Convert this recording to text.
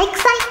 体育祭